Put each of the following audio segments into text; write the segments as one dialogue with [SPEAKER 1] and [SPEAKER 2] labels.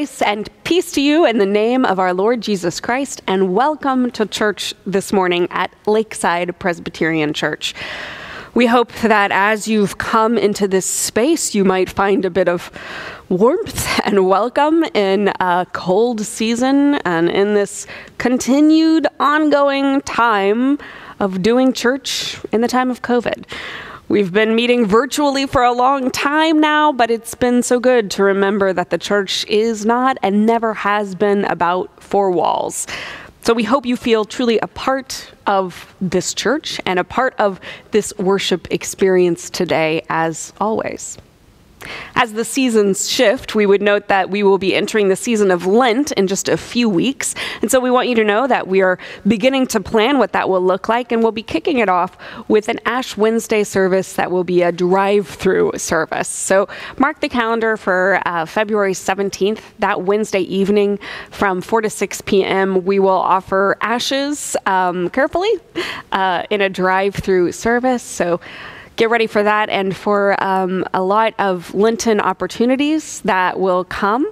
[SPEAKER 1] Grace and peace to you in the name of our Lord Jesus Christ, and welcome to church this morning at Lakeside Presbyterian Church. We hope that as you've come into this space, you might find a bit of warmth and welcome in a cold season and in this continued ongoing time of doing church in the time of COVID. We've been meeting virtually for a long time now, but it's been so good to remember that the church is not and never has been about four walls. So we hope you feel truly a part of this church and a part of this worship experience today, as always. As the seasons shift, we would note that we will be entering the season of Lent in just a few weeks. And so we want you to know that we are beginning to plan what that will look like, and we'll be kicking it off with an Ash Wednesday service that will be a drive through service. So mark the calendar for uh, February 17th, that Wednesday evening from 4 to 6 p.m. We will offer ashes um, carefully uh, in a drive through service. So get ready for that and for um, a lot of Lenten opportunities that will come.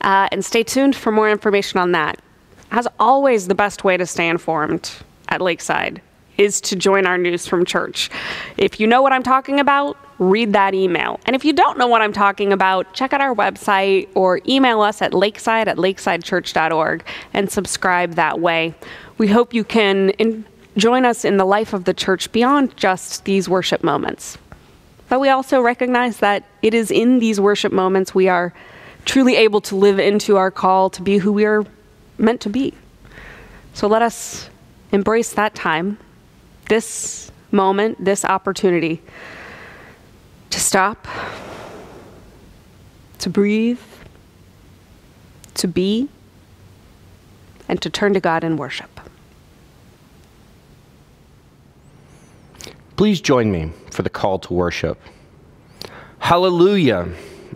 [SPEAKER 1] Uh, and stay tuned for more information on that. As always, the best way to stay informed at Lakeside is to join our news from church. If you know what I'm talking about, read that email. And if you don't know what I'm talking about, check out our website or email us at lakeside at lakesidechurch.org and subscribe that way. We hope you can. In- join us in the life of the church beyond just these worship moments. But we also recognize that it is in these worship moments we are truly able to live into our call to be who we are meant to be. So let us embrace that time, this moment, this opportunity to stop, to breathe, to be, and to turn to God in worship.
[SPEAKER 2] Please join me for the call to worship. Hallelujah.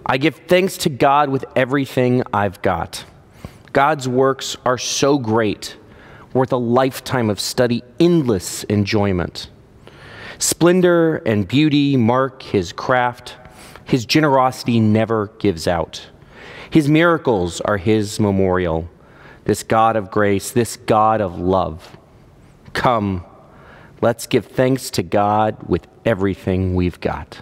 [SPEAKER 2] I give thanks to God with everything I've got. God's works are so great, worth a lifetime of study, endless enjoyment. Splendor and beauty mark his craft. His generosity never gives out. His miracles are his memorial. This God of grace, this God of love. Come, Let's give thanks to God with everything we've got.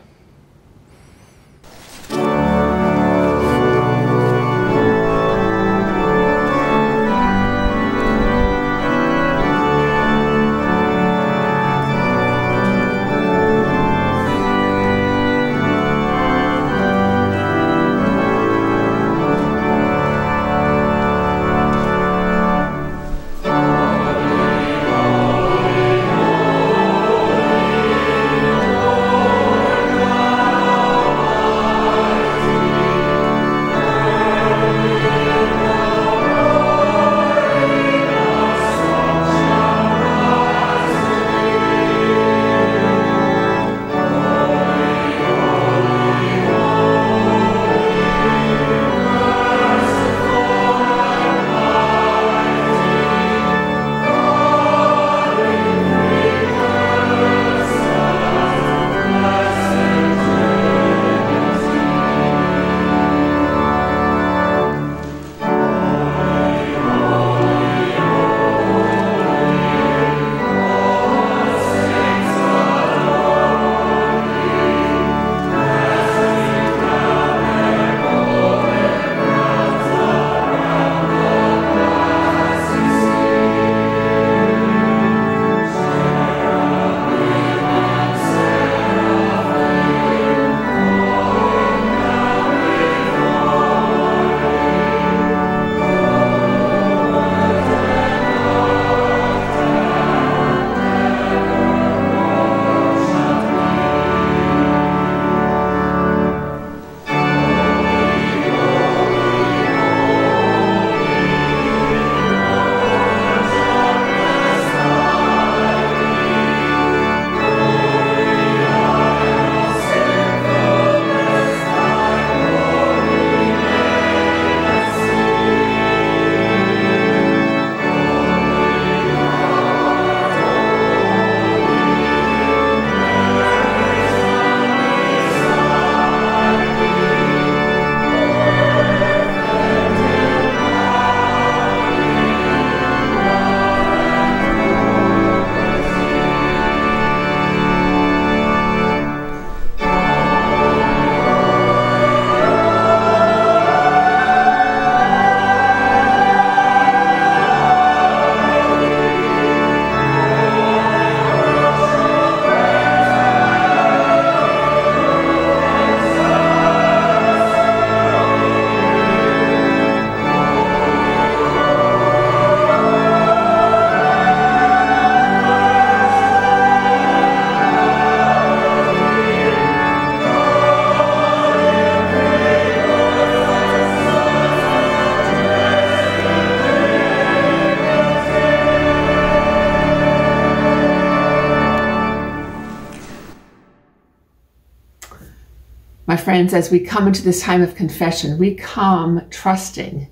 [SPEAKER 3] Friends, as we come into this time of confession, we come trusting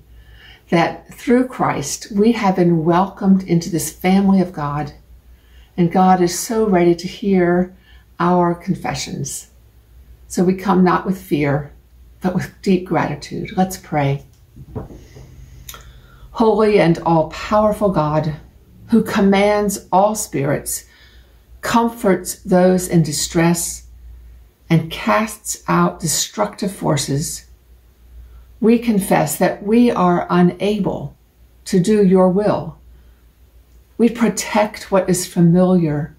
[SPEAKER 3] that through Christ we have been welcomed into this family of God. And God is so ready to hear our confessions. So we come not with fear, but with deep gratitude. Let's pray. Holy and all powerful God, who commands all spirits, comforts those in distress, and casts out destructive forces, we confess that we are unable to do your will. We protect what is familiar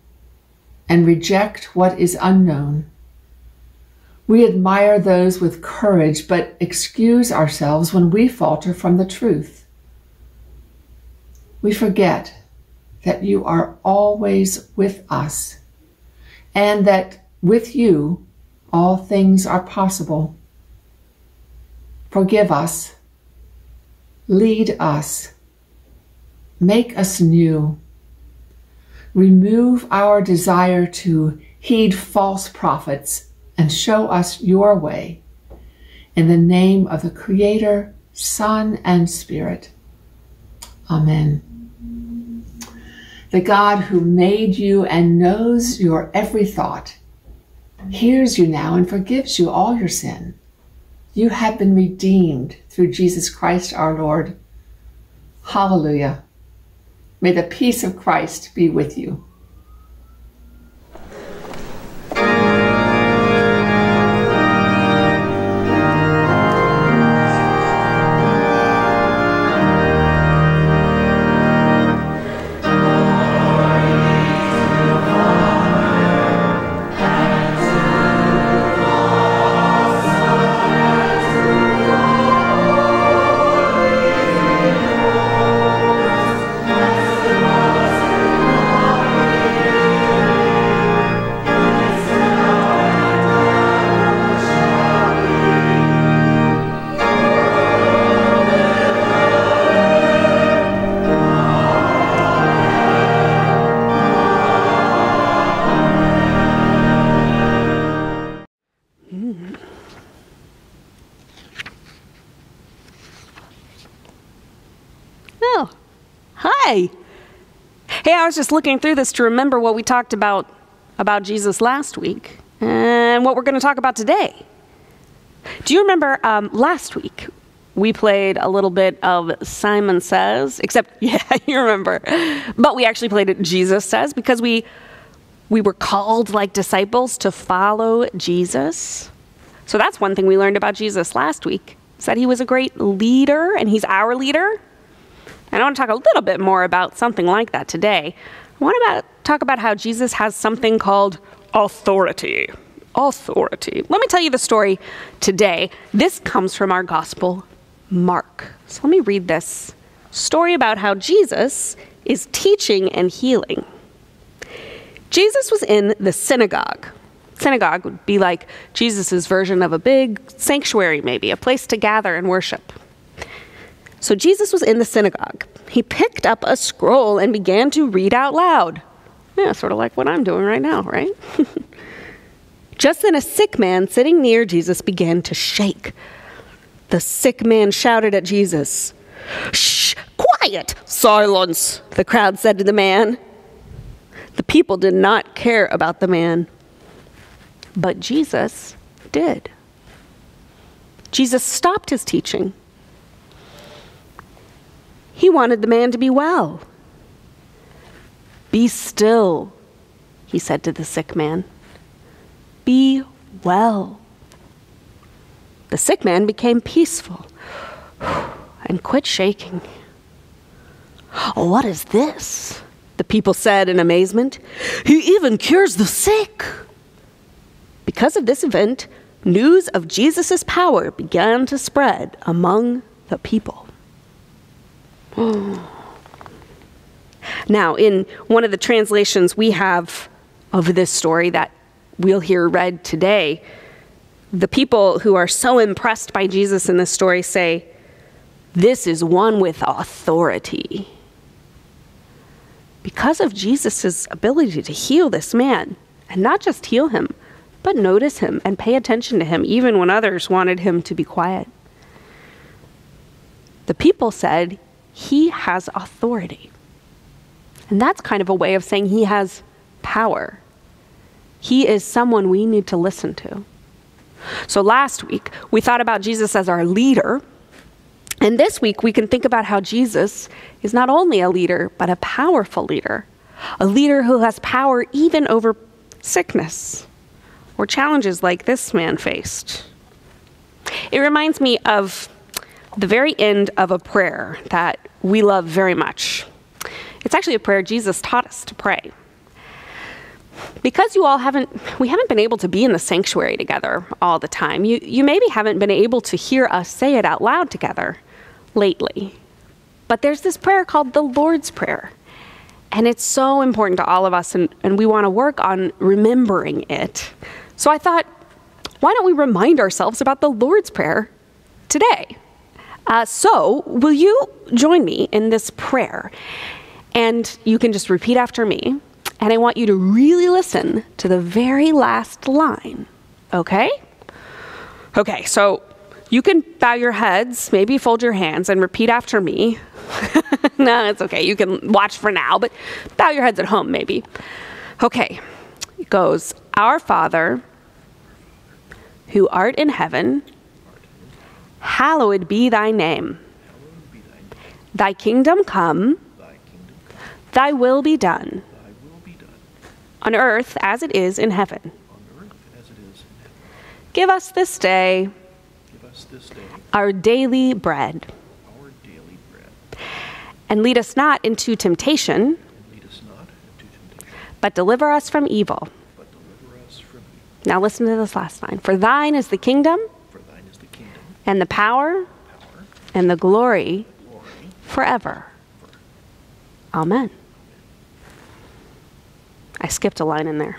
[SPEAKER 3] and reject what is unknown. We admire those with courage, but excuse ourselves when we falter from the truth. We forget that you are always with us and that with you all things are possible. Forgive us, lead us, make us new. Remove our desire to heed false prophets and show us your way. In the name of the Creator, Son, and Spirit. Amen. The God who made you and knows your every thought hears you now and forgives you all your sin. You have been redeemed through Jesus Christ our Lord. Hallelujah. May the peace of Christ be with you.
[SPEAKER 1] Was just looking through this to remember what we talked about about Jesus last week and what we're going to talk about today. Do you remember um, last week we played a little bit of Simon Says, except, yeah, you remember. But we actually played it Jesus Says because we, we were called like disciples to follow Jesus. So that's one thing we learned about Jesus last week, is that he was a great leader and he's our leader. I want to talk a little bit more about something like that today. I want to about, talk about how Jesus has something called authority. Authority. Let me tell you the story today. This comes from our gospel, Mark. So let me read this story about how Jesus is teaching and healing. Jesus was in the synagogue. Synagogue would be like Jesus' version of a big sanctuary, maybe, a place to gather and worship. So Jesus was in the synagogue. He picked up a scroll and began to read out loud. Yeah, sort of like what I'm doing right now, right? Just then, a sick man sitting near Jesus began to shake. The sick man shouted at Jesus. Shh, quiet, silence, the crowd said to the man. The people did not care about the man, but Jesus did. Jesus stopped his teaching he wanted the man to be well. Be still, he said to the sick man. Be well. The sick man became peaceful and quit shaking. What is this? The people said in amazement. He even cures the sick. Because of this event, news of Jesus' power began to spread among the people. now, in one of the translations we have of this story that we'll hear read today, the people who are so impressed by Jesus in this story say, This is one with authority. Because of Jesus' ability to heal this man, and not just heal him, but notice him and pay attention to him, even when others wanted him to be quiet. The people said, He has authority. And that's kind of a way of saying he has power. He is someone we need to listen to. So last week, we thought about Jesus as our leader. And this week, we can think about how Jesus is not only a leader, but a powerful leader. A leader who has power even over sickness or challenges like this man faced. It reminds me of the very end of a prayer that we love very much. It's actually a prayer Jesus taught us to pray. Because you all haven't, we haven't been able to be in the sanctuary together all the time, you, you maybe haven't been able to hear us say it out loud together lately. But there's this prayer called the Lord's Prayer. And it's so important to all of us, and, and we want to work on remembering it. So I thought, why don't we remind ourselves about the Lord's Prayer today? Uh, so, will you join me in this prayer? And you can just repeat after me. And I want you to really listen to the very last line. Okay? Okay, so you can bow your heads, maybe fold your hands, and repeat after me. no, it's okay. You can watch for now, but bow your heads at home, maybe. Okay, it goes Our Father, who art in heaven, hallowed be thy name. Thy kingdom come, thy will be done, on earth as it is in heaven. Give us this day our daily bread. And lead us not into temptation, but deliver us from evil. Now listen to this last line. For thine is the kingdom, and the power, and the glory forever. Amen. I skipped a line in there.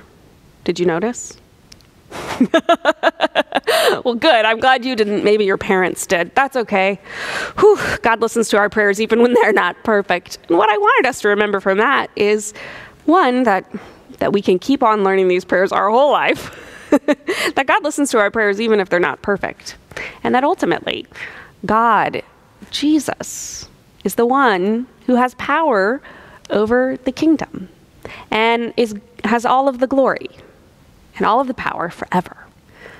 [SPEAKER 1] Did you notice? well, good. I'm glad you didn't. Maybe your parents did. That's okay. Whew, God listens to our prayers even when they're not perfect. And what I wanted us to remember from that is one, that, that we can keep on learning these prayers our whole life, that God listens to our prayers even if they're not perfect. And that ultimately, God, Jesus, is the one who has power over the kingdom and is, has all of the glory and all of the power forever.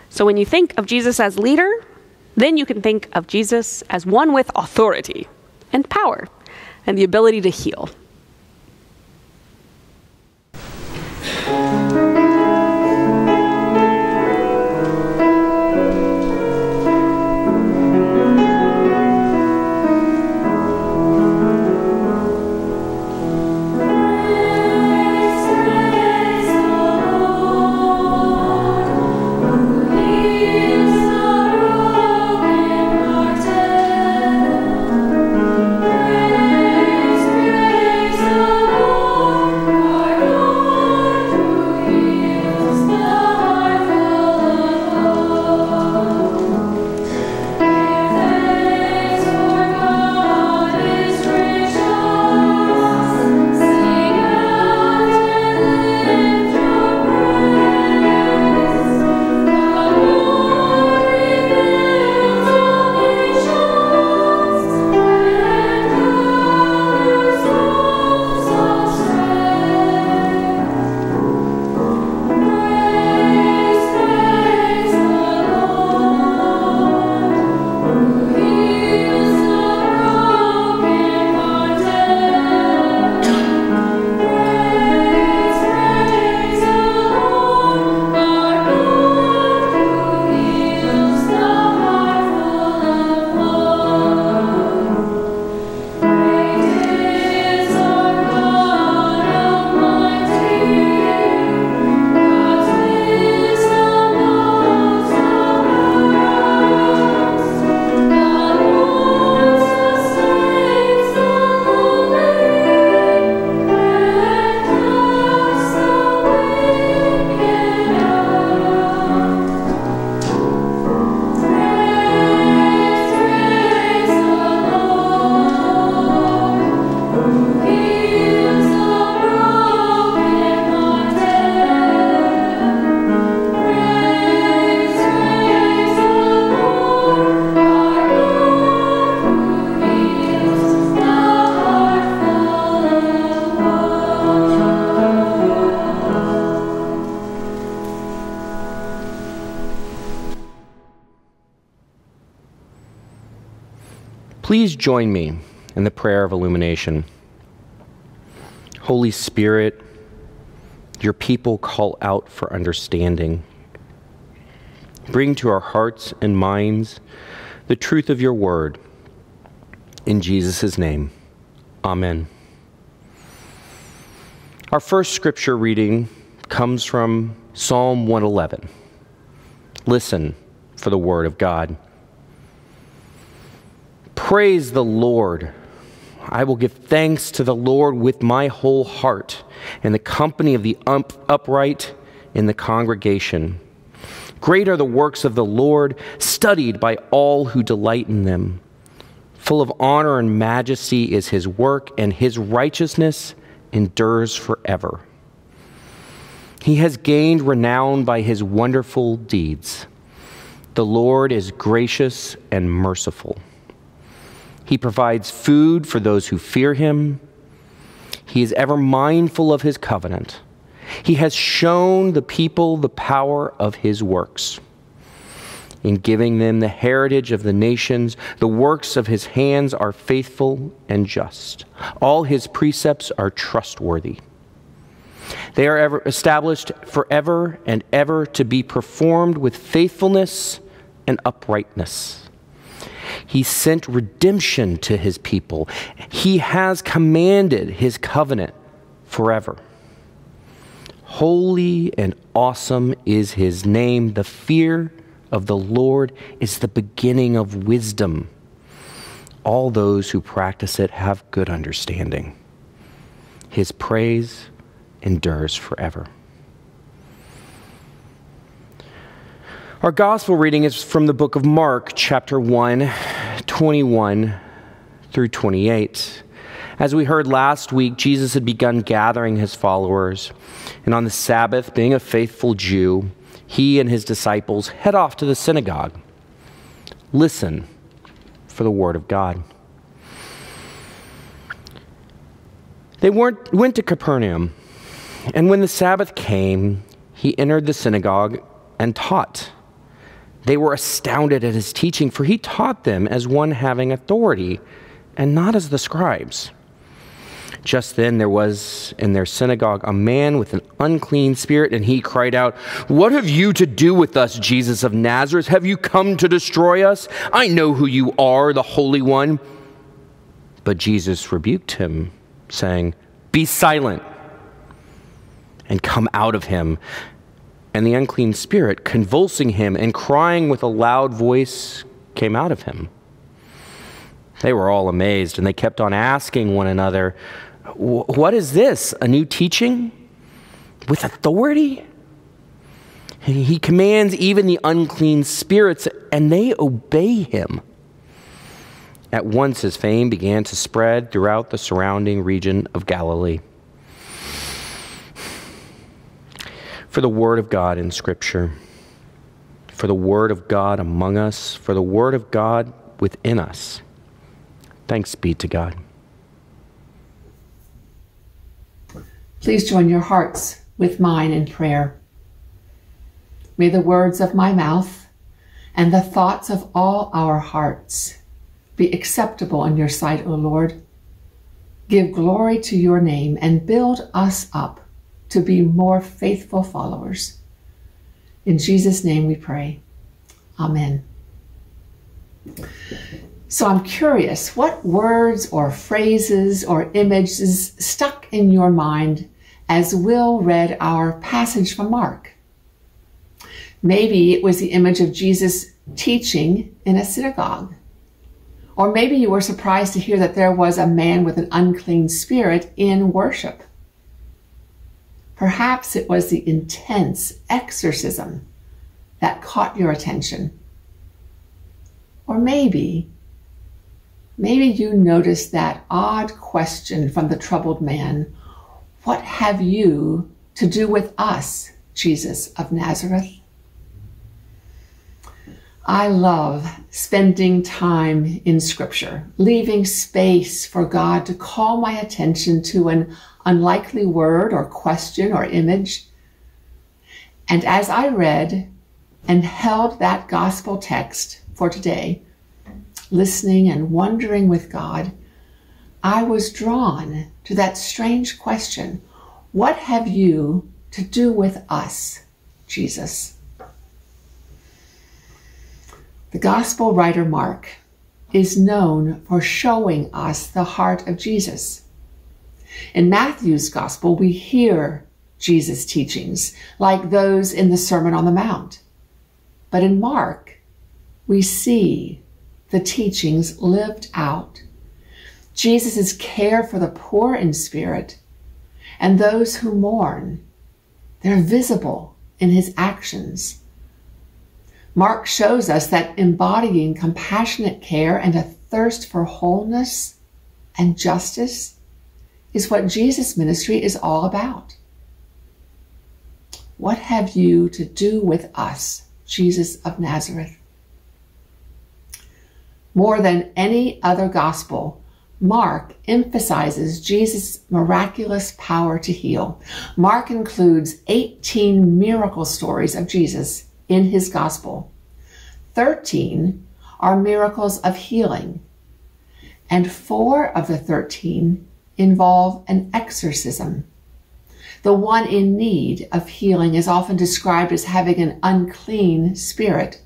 [SPEAKER 1] So when you think of Jesus as leader, then you can think of Jesus as one with authority and power and the ability to heal.
[SPEAKER 2] Join me in the prayer of illumination. Holy Spirit, your people call out for understanding. Bring to our hearts and minds the truth of your word. In Jesus' name, amen. Our first scripture reading comes from Psalm 111. Listen for the word of God. Praise the Lord. I will give thanks to the Lord with my whole heart, in the company of the upright in the congregation. Great are the works of the Lord, studied by all who delight in them. Full of honor and majesty is his work, and his righteousness endures forever. He has gained renown by his wonderful deeds. The Lord is gracious and merciful. He provides food for those who fear him. He is ever mindful of his covenant. He has shown the people the power of his works. In giving them the heritage of the nations, the works of his hands are faithful and just. All his precepts are trustworthy. They are ever established forever and ever to be performed with faithfulness and uprightness. He sent redemption to his people. He has commanded his covenant forever. Holy and awesome is his name. The fear of the Lord is the beginning of wisdom. All those who practice it have good understanding. His praise endures forever. Our gospel reading is from the book of Mark, chapter 1, 21 through 28. As we heard last week, Jesus had begun gathering his followers. And on the Sabbath, being a faithful Jew, he and his disciples head off to the synagogue. Listen for the word of God. They went to Capernaum, and when the Sabbath came, he entered the synagogue and taught. They were astounded at his teaching, for he taught them as one having authority, and not as the scribes. Just then there was in their synagogue a man with an unclean spirit, and he cried out, What have you to do with us, Jesus of Nazareth? Have you come to destroy us? I know who you are, the Holy One. But Jesus rebuked him, saying, Be silent and come out of him. And the unclean spirit, convulsing him and crying with a loud voice, came out of him. They were all amazed, and they kept on asking one another, What is this? A new teaching? With authority? He commands even the unclean spirits, and they obey him. At once his fame began to spread throughout the surrounding region of Galilee. For the Word of God in Scripture, for the Word of God among us, for the Word of God within us. Thanks be to God.
[SPEAKER 3] Please join your hearts with mine in prayer. May the words of my mouth and the thoughts of all our hearts be acceptable in your sight, O Lord. Give glory to your name and build us up to be more faithful followers. In Jesus' name we pray. Amen. So I'm curious, what words or phrases or images stuck in your mind as Will read our passage from Mark? Maybe it was the image of Jesus teaching in a synagogue. Or maybe you were surprised to hear that there was a man with an unclean spirit in worship. Perhaps it was the intense exorcism that caught your attention. Or maybe, maybe you noticed that odd question from the troubled man What have you to do with us, Jesus of Nazareth? I love spending time in Scripture, leaving space for God to call my attention to an unlikely word or question or image. And as I read and held that gospel text for today, listening and wondering with God, I was drawn to that strange question What have you to do with us, Jesus? The Gospel writer Mark is known for showing us the heart of Jesus. In Matthew's Gospel, we hear Jesus' teachings, like those in the Sermon on the Mount. But in Mark, we see the teachings lived out. Jesus' care for the poor in spirit and those who mourn, they're visible in his actions. Mark shows us that embodying compassionate care and a thirst for wholeness and justice is what Jesus' ministry is all about. What have you to do with us, Jesus of Nazareth? More than any other gospel, Mark emphasizes Jesus' miraculous power to heal. Mark includes 18 miracle stories of Jesus in his gospel. 13 are miracles of healing, and four of the 13 involve an exorcism. The one in need of healing is often described as having an unclean spirit,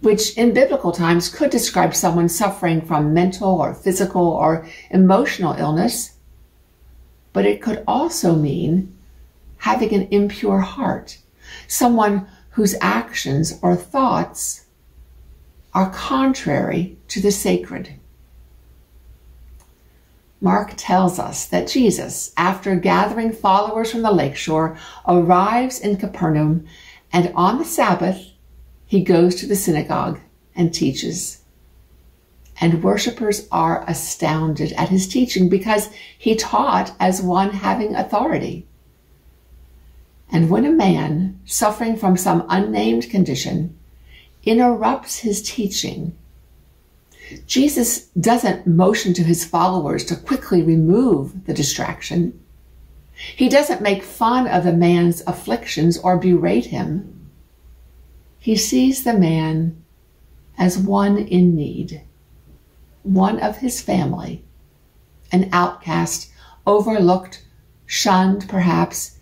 [SPEAKER 3] which in biblical times could describe someone suffering from mental or physical or emotional illness, but it could also mean having an impure heart, someone whose actions or thoughts are contrary to the sacred. Mark tells us that Jesus, after gathering followers from the lakeshore, arrives in Capernaum, and on the Sabbath, he goes to the synagogue and teaches. And worshippers are astounded at his teaching because he taught as one having authority. And when a man suffering from some unnamed condition interrupts his teaching Jesus doesn't motion to his followers to quickly remove the distraction. He doesn't make fun of the man's afflictions or berate him. He sees the man as one in need, one of his family, an outcast, overlooked, shunned perhaps.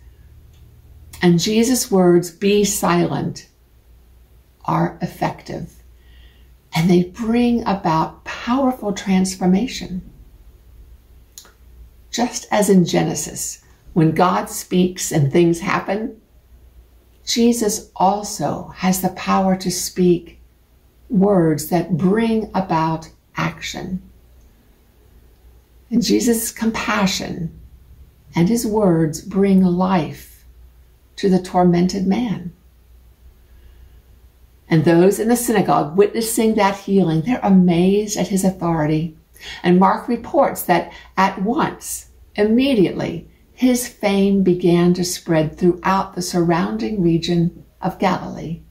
[SPEAKER 3] And Jesus' words, be silent, are effective and they bring about powerful transformation. Just as in Genesis, when God speaks and things happen, Jesus also has the power to speak words that bring about action. And Jesus' compassion and his words bring life to the tormented man. And those in the synagogue witnessing that healing, they're amazed at his authority. And Mark reports that at once, immediately, his fame began to spread throughout the surrounding region of Galilee.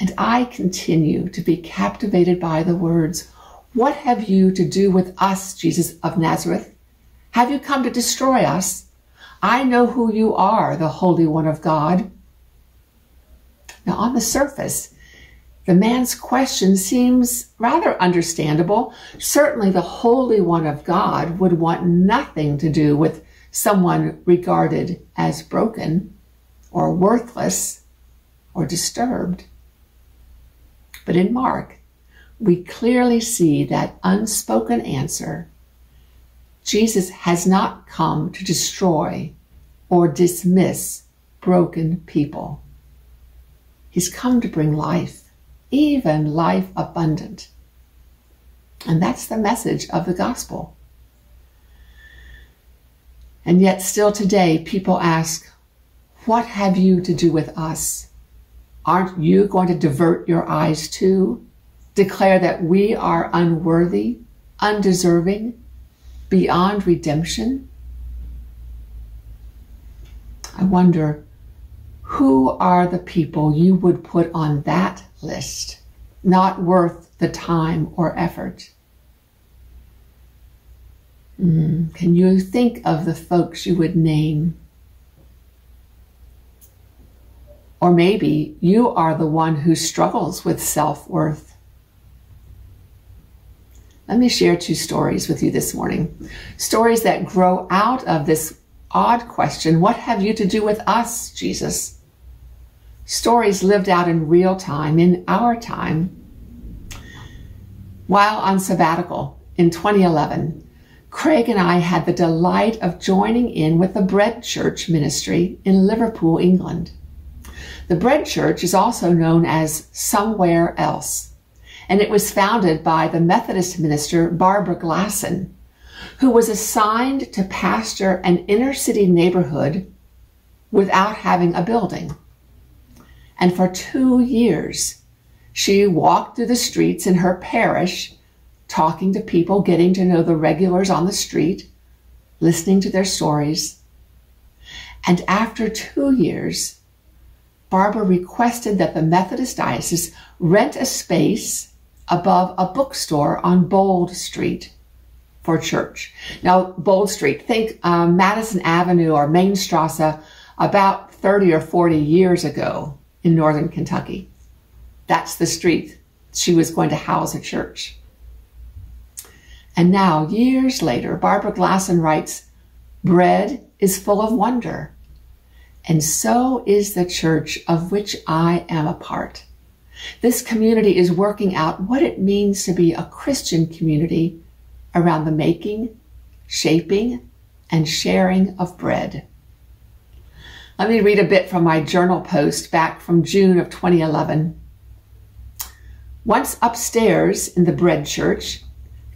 [SPEAKER 3] And I continue to be captivated by the words, What have you to do with us, Jesus of Nazareth? Have you come to destroy us? I know who you are, the Holy One of God. Now, on the surface, the man's question seems rather understandable. Certainly, the Holy One of God would want nothing to do with someone regarded as broken or worthless or disturbed. But in Mark, we clearly see that unspoken answer. Jesus has not come to destroy or dismiss broken people. He's come to bring life, even life abundant. And that's the message of the gospel. And yet, still today, people ask, What have you to do with us? Aren't you going to divert your eyes too? Declare that we are unworthy, undeserving, beyond redemption? I wonder who are the people you would put on that list, not worth the time or effort? Mm, can you think of the folks you would name? Or maybe you are the one who struggles with self worth Let me share two stories with you this morning. Stories that grow out of this odd question What have you to do with us, Jesus? Stories lived out in real time, in our time. While on sabbatical in 2011, Craig and I had the delight of joining in with the Bread Church ministry in Liverpool, England. The Bread Church is also known as Somewhere Else, and it was founded by the Methodist minister Barbara Glasson, who was assigned to pastor an inner city neighborhood without having a building. And for two years, she walked through the streets in her parish, talking to people, getting to know the regulars on the street, listening to their stories. And after two years, Barbara requested that the Methodist Diocese rent a space above a bookstore on Bold Street for church. Now, Bold Street, think um, Madison Avenue or MainStrasse about 30 or 40 years ago in northern Kentucky. That's the street she was going to house a church. And now, years later, Barbara Glasson writes, Bread is full of wonder and so is the church of which I am a part. This community is working out what it means to be a Christian community around the making, shaping, and sharing of bread. Let me read a bit from my journal post back from June of 2011. Once upstairs in the bread church,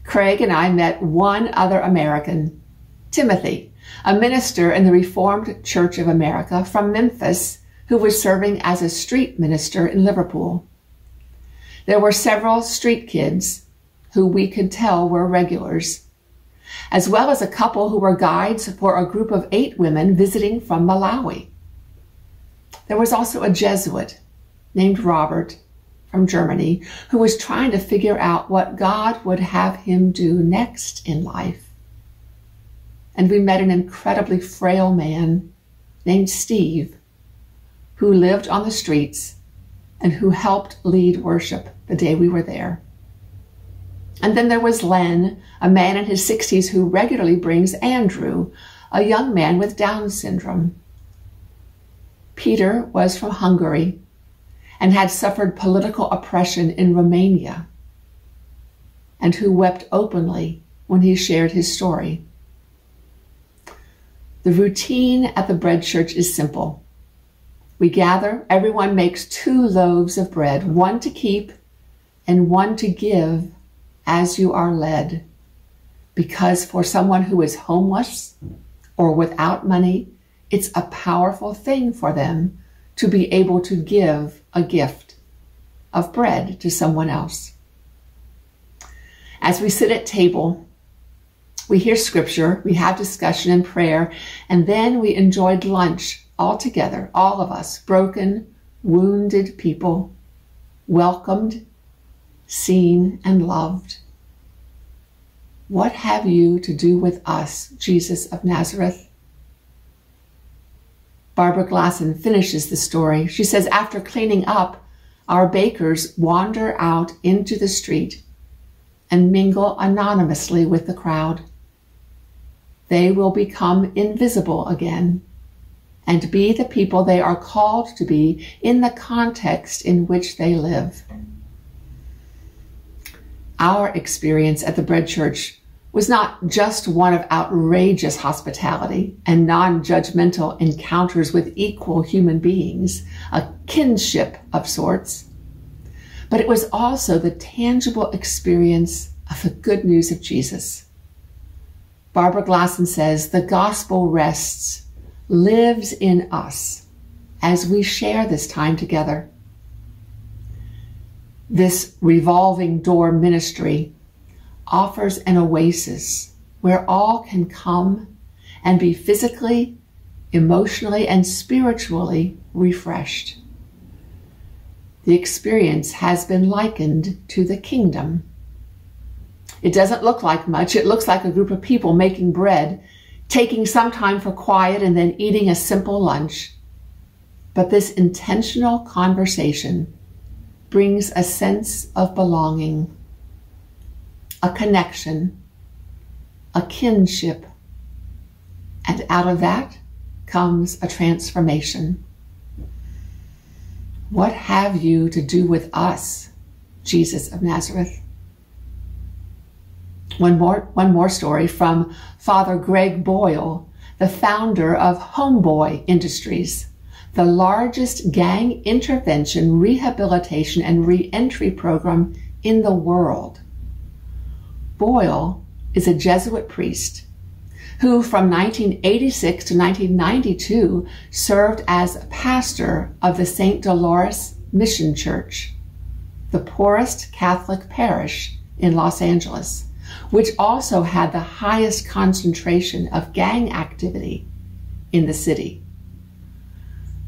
[SPEAKER 3] Craig and I met one other American, Timothy, a minister in the Reformed Church of America from Memphis who was serving as a street minister in Liverpool. There were several street kids who we could tell were regulars, as well as a couple who were guides for a group of eight women visiting from Malawi. There was also a Jesuit named Robert from Germany who was trying to figure out what God would have him do next in life and we met an incredibly frail man named Steve who lived on the streets and who helped lead worship the day we were there. And then there was Len, a man in his 60s who regularly brings Andrew, a young man with Down syndrome. Peter was from Hungary and had suffered political oppression in Romania and who wept openly when he shared his story. The routine at the bread church is simple. We gather, everyone makes two loaves of bread, one to keep and one to give as you are led. Because for someone who is homeless or without money, it's a powerful thing for them to be able to give a gift of bread to someone else. As we sit at table, we hear scripture, we have discussion and prayer, and then we enjoyed lunch all together, all of us, broken, wounded people, welcomed, seen, and loved. What have you to do with us, Jesus of Nazareth? Barbara Glasson finishes the story. She says, After cleaning up, our bakers wander out into the street and mingle anonymously with the crowd they will become invisible again and be the people they are called to be in the context in which they live. Our experience at the Bread Church was not just one of outrageous hospitality and non judgmental encounters with equal human beings, a kinship of sorts, but it was also the tangible experience of the good news of Jesus Barbara Glasson says, the gospel rests, lives in us as we share this time together. This revolving door ministry offers an oasis where all can come and be physically, emotionally, and spiritually refreshed. The experience has been likened to the kingdom it doesn't look like much. It looks like a group of people making bread, taking some time for quiet, and then eating a simple lunch. But this intentional conversation brings a sense of belonging, a connection, a kinship, and out of that comes a transformation. What have you to do with us, Jesus of Nazareth? One more, one more story from Father Greg Boyle, the founder of Homeboy Industries, the largest gang intervention, rehabilitation, and reentry program in the world. Boyle is a Jesuit priest who from 1986 to 1992 served as pastor of the St. Dolores Mission Church, the poorest Catholic parish in Los Angeles, which also had the highest concentration of gang activity in the city.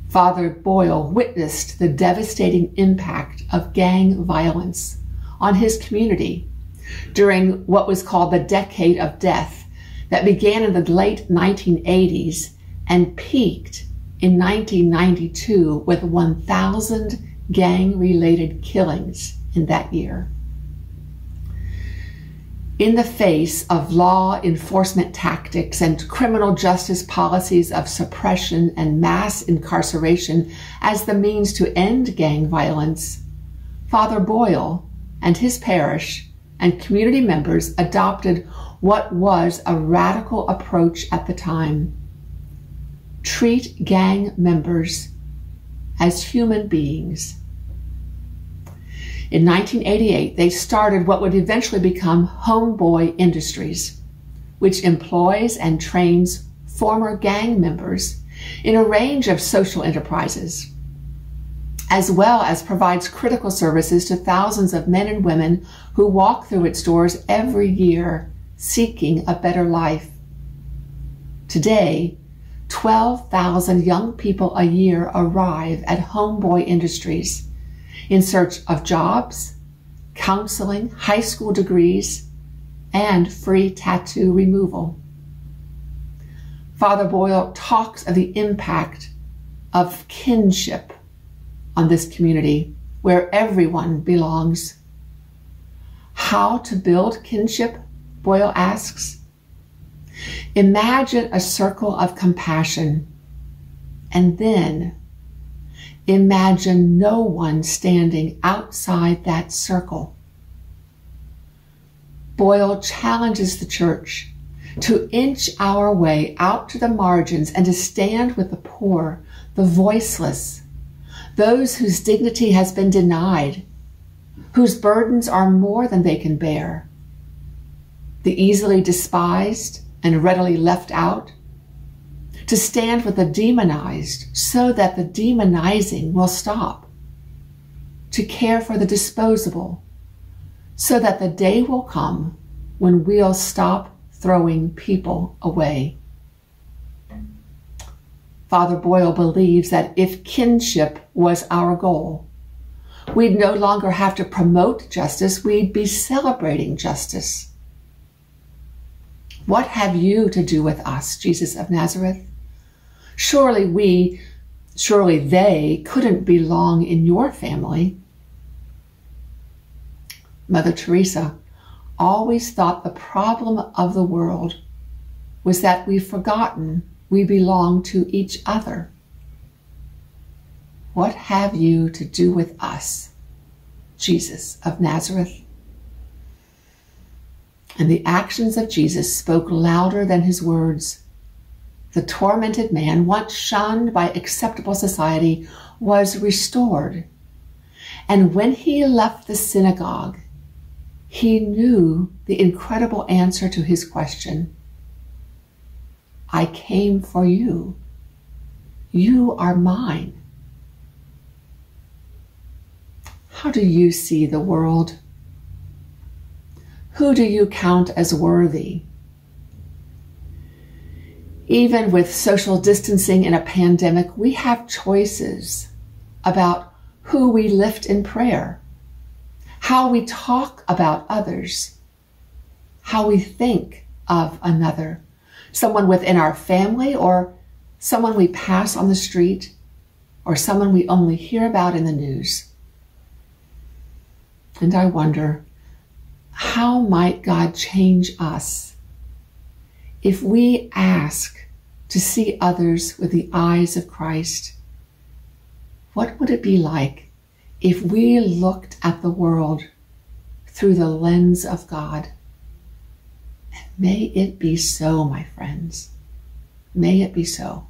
[SPEAKER 3] Father Boyle witnessed the devastating impact of gang violence on his community during what was called the Decade of Death that began in the late 1980s and peaked in 1992 with 1,000 gang related killings in that year. In the face of law enforcement tactics and criminal justice policies of suppression and mass incarceration as the means to end gang violence, Father Boyle and his parish and community members adopted what was a radical approach at the time. Treat gang members as human beings. In 1988, they started what would eventually become Homeboy Industries, which employs and trains former gang members in a range of social enterprises, as well as provides critical services to thousands of men and women who walk through its doors every year seeking a better life. Today, 12,000 young people a year arrive at Homeboy Industries in search of jobs, counseling, high school degrees, and free tattoo removal. Father Boyle talks of the impact of kinship on this community where everyone belongs. How to build kinship Boyle asks. Imagine a circle of compassion and then imagine no one standing outside that circle. Boyle challenges the church to inch our way out to the margins and to stand with the poor, the voiceless, those whose dignity has been denied, whose burdens are more than they can bear the easily despised and readily left out, to stand with the demonized so that the demonizing will stop, to care for the disposable so that the day will come when we'll stop throwing people away. Father Boyle believes that if kinship was our goal, we'd no longer have to promote justice, we'd be celebrating justice. What have you to do with us, Jesus of Nazareth? Surely we, surely they couldn't belong in your family. Mother Teresa always thought the problem of the world was that we've forgotten we belong to each other. What have you to do with us, Jesus of Nazareth? and the actions of Jesus spoke louder than his words. The tormented man, once shunned by acceptable society, was restored. And when he left the synagogue, he knew the incredible answer to his question I came for you. You are mine. How do you see the world? Who do you count as worthy? Even with social distancing in a pandemic, we have choices about who we lift in prayer, how we talk about others, how we think of another, someone within our family or someone we pass on the street or someone we only hear about in the news. And I wonder, how might God change us if we ask to see others with the eyes of Christ? What would it be like if we looked at the world through the lens of God? And may it be so, my friends. May it be so.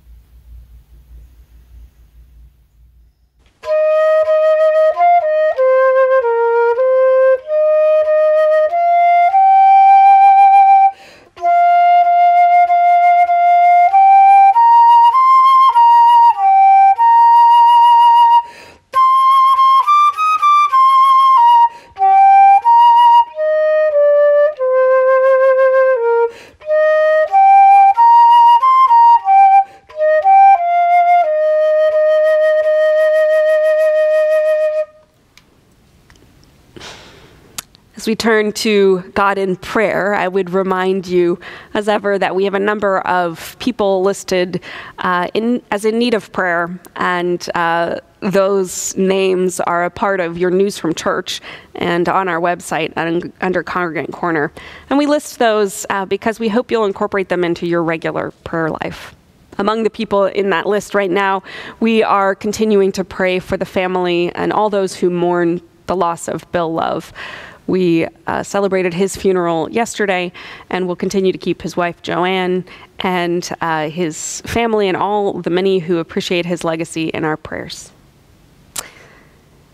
[SPEAKER 1] We turn to God in prayer, I would remind you, as ever, that we have a number of people listed uh, in, as in need of prayer, and uh, those names are a part of your news from church and on our website under Congregant Corner. And we list those uh, because we hope you'll incorporate them into your regular prayer life. Among the people in that list right now, we are continuing to pray for the family and all those who mourn the loss of Bill Love. We uh, celebrated his funeral yesterday, and we'll continue to keep his wife Joanne and uh, his family and all the many who appreciate his legacy in our prayers.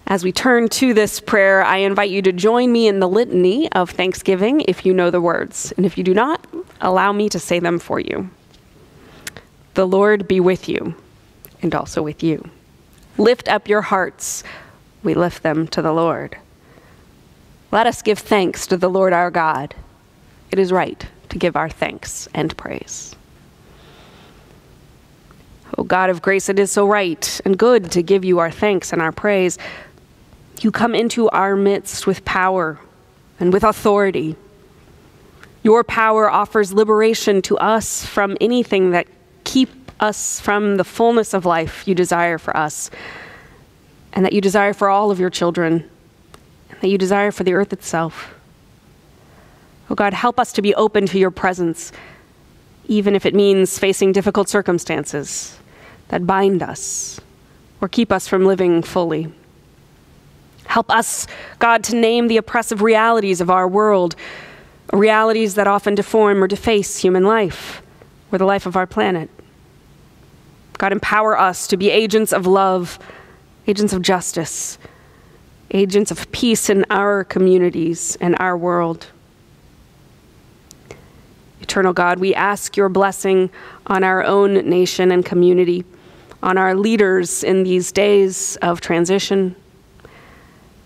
[SPEAKER 1] As we turn to this prayer, I invite you to join me in the litany of thanksgiving if you know the words. And if you do not, allow me to say them for you. The Lord be with you and also with you. Lift up your hearts. We lift them to the Lord. Let us give thanks to the Lord our God. It is right to give our thanks and praise. O God of grace, it is so right and good to give you our thanks and our praise. You come into our midst with power and with authority. Your power offers liberation to us from anything that keep us from the fullness of life you desire for us and that you desire for all of your children that you desire for the earth itself. Oh God, help us to be open to your presence, even if it means facing difficult circumstances that bind us or keep us from living fully. Help us, God, to name the oppressive realities of our world, realities that often deform or deface human life or the life of our planet. God, empower us to be agents of love, agents of justice, agents of peace in our communities and our world. Eternal God, we ask your blessing on our own nation and community, on our leaders in these days of transition.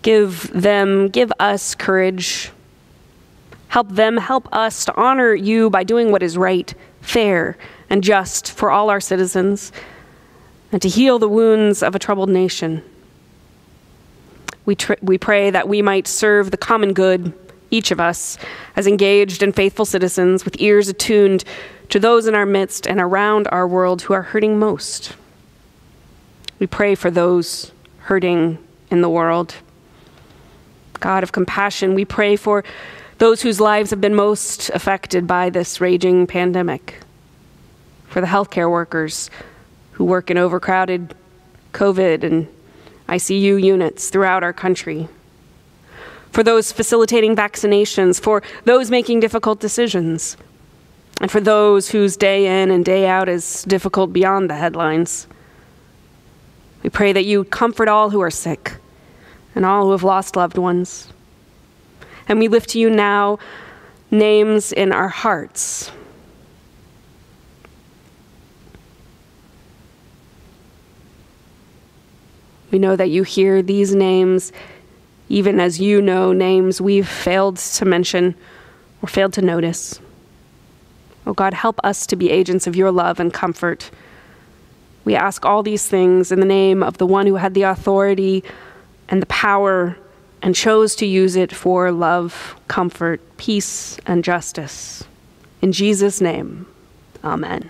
[SPEAKER 1] Give them, give us courage. Help them help us to honor you by doing what is right, fair, and just for all our citizens, and to heal the wounds of a troubled nation. We, tr- we pray that we might serve the common good, each of us, as engaged and faithful citizens with ears attuned to those in our midst and around our world who are hurting most. We pray for those hurting in the world. God of compassion, we pray for those whose lives have been most affected by this raging pandemic, for the healthcare workers who work in overcrowded COVID and ICU units throughout our country, for those facilitating vaccinations, for those making difficult decisions, and for those whose day in and day out is difficult beyond the headlines. We pray that you comfort all who are sick and all who have lost loved ones. And we lift to you now names in our hearts We know that you hear these names, even as you know names we've failed to mention or failed to notice. Oh God, help us to be agents of your love and comfort. We ask all these things in the name of the one who had the authority and the power and chose to use it for love, comfort, peace, and justice. In Jesus' name, amen.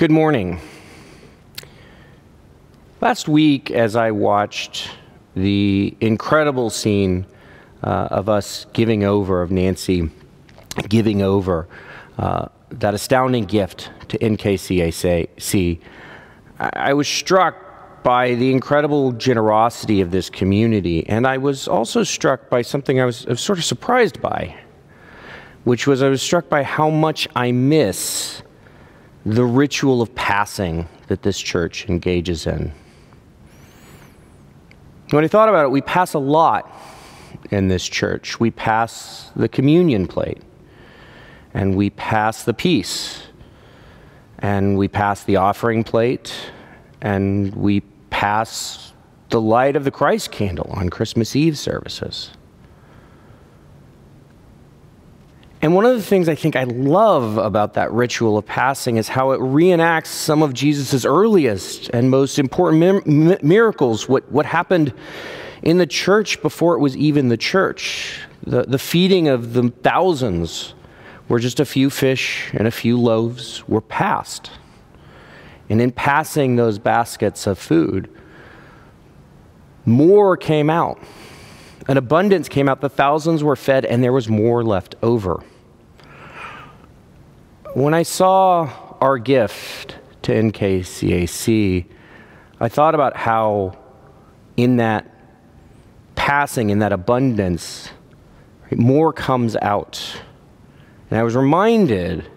[SPEAKER 2] Good morning. Last week, as I watched the incredible scene uh, of us giving over, of Nancy giving over uh, that astounding gift to NKCAC, I, was struck by the incredible generosity of this community, and I was also struck by something I was, I was sort of surprised by, which was I was struck by how much I miss the ritual of passing that this church engages in. When I thought about it, we pass a lot in this church. We pass the communion plate, and we pass the peace, and we pass the offering plate, and we pass the light of the Christ candle on Christmas Eve services. And one of the things I think I love about that ritual of passing is how it reenacts some of Jesus' earliest and most important mi- miracles, what, what happened in the church before it was even the church. The, the feeding of the thousands, where just a few fish and a few loaves were passed. And in passing those baskets of food, more came out. An abundance came out. The thousands were fed, and there was more left over. When I saw our gift to NKCAC, I thought about how, in that passing, in that abundance, more comes out. And I was reminded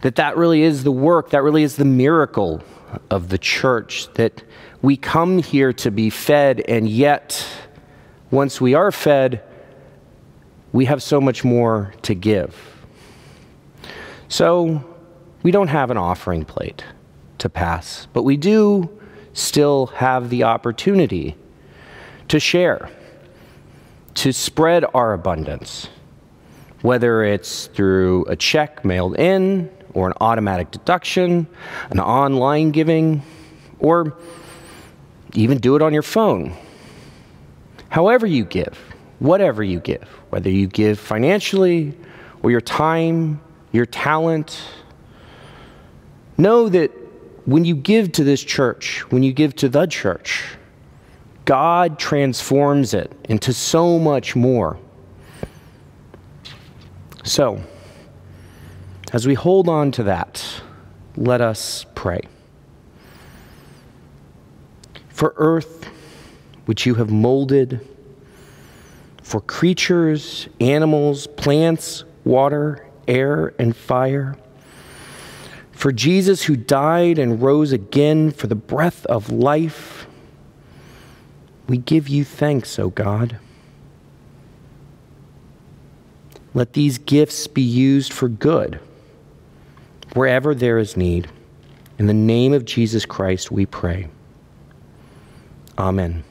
[SPEAKER 2] that that really is the work, that really is the miracle of the church, that we come here to be fed, and yet, once we are fed, we have so much more to give. So we don't have an offering plate to pass, but we do still have the opportunity to share, to spread our abundance, whether it's through a check mailed in, or an automatic deduction, an online giving, or even do it on your phone. However, you give, whatever you give, whether you give financially or your time your talent. Know that when you give to this church, when you give to the church, God transforms it into so much more. So, as we hold on to that, let us pray. For earth, which you have molded, for creatures, animals, plants, water, air, and fire. For Jesus, who died and rose again for the breath of life, we give you thanks, O God. Let these gifts be used for good wherever there is need. In the name of Jesus Christ, we pray. Amen.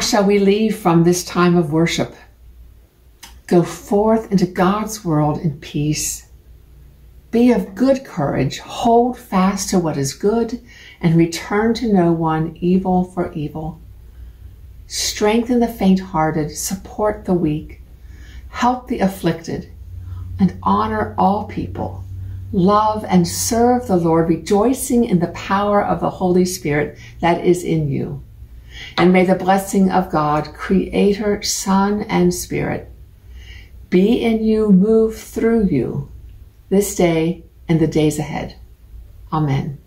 [SPEAKER 3] Shall we leave from this time of worship? Go forth into God's world in peace. Be of good courage, hold fast to what is good, and return to no one evil for evil. Strengthen the faint hearted, support the weak, help the afflicted, and honor all people. Love and serve the Lord, rejoicing in the power of the Holy Spirit that is in you. And may the blessing of God, Creator, Son, and Spirit, be in you, move through you this day and the days ahead. Amen.